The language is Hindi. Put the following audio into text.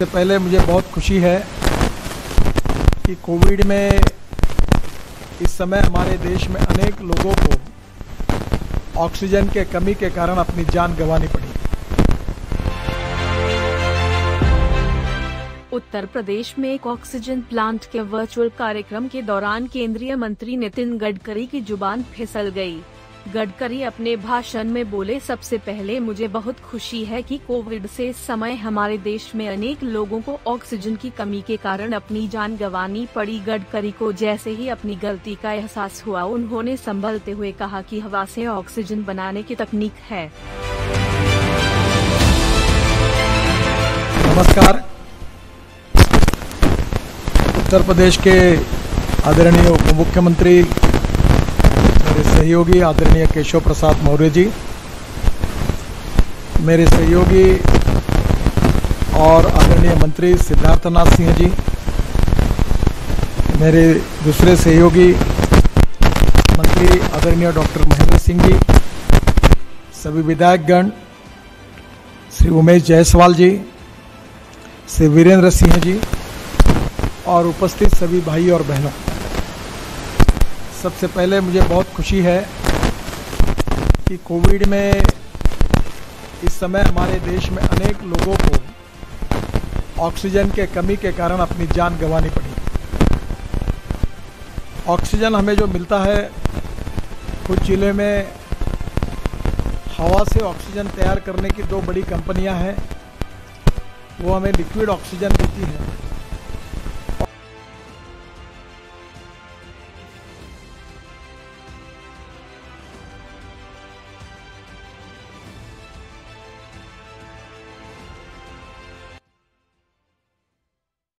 सबसे पहले मुझे बहुत खुशी है कि कोविड में इस समय हमारे देश में अनेक लोगों को ऑक्सीजन के कमी के कारण अपनी जान गंवानी पड़ी उत्तर प्रदेश में एक ऑक्सीजन प्लांट के वर्चुअल कार्यक्रम के दौरान केंद्रीय मंत्री नितिन गडकरी की ज़ुबान फिसल गई। गडकरी अपने भाषण में बोले, सबसे पहले मुझे बहुत खुशी है कि कोविड से इस समय हमारे देश में अनेक लोगों को ऑक्सीजन की कमी के कारण अपनी जान गंवानी पड़ी। गडकरी को जैसे ही अपनी गलती का एहसास हुआ, उन्होंने संभलते हुए कहा कि हवा से ऑक्सीजन बनाने की तकनीक है। नमस्कार। उत्तर प्रदेश के आदरणीय उप मुख्यमंत्री मेरे सहयोगी आदरणीय केशव प्रसाद मौर्य जी, मेरे सहयोगी और आदरणीय मंत्री सिद्धार्थनाथ सिंह जी, मेरे दूसरे सहयोगी मंत्री आदरणीय डॉक्टर महेंद्र सिंह जी, सभी विधायकगण, श्री उमेश जायसवाल जी, श्री वीरेंद्र सिंह जी और उपस्थित सभी भाई और बहनों। सबसे पहले मुझे बहुत खुशी है कि कोविड में इस समय हमारे देश में अनेक लोगों को ऑक्सीजन के कमी के कारण अपनी जान गंवानी पड़ी। ऑक्सीजन हमें जो मिलता है, कुछ ज़िले में हवा से ऑक्सीजन तैयार करने की दो बड़ी कंपनियाँ हैं, वो हमें लिक्विड ऑक्सीजन देती हैं।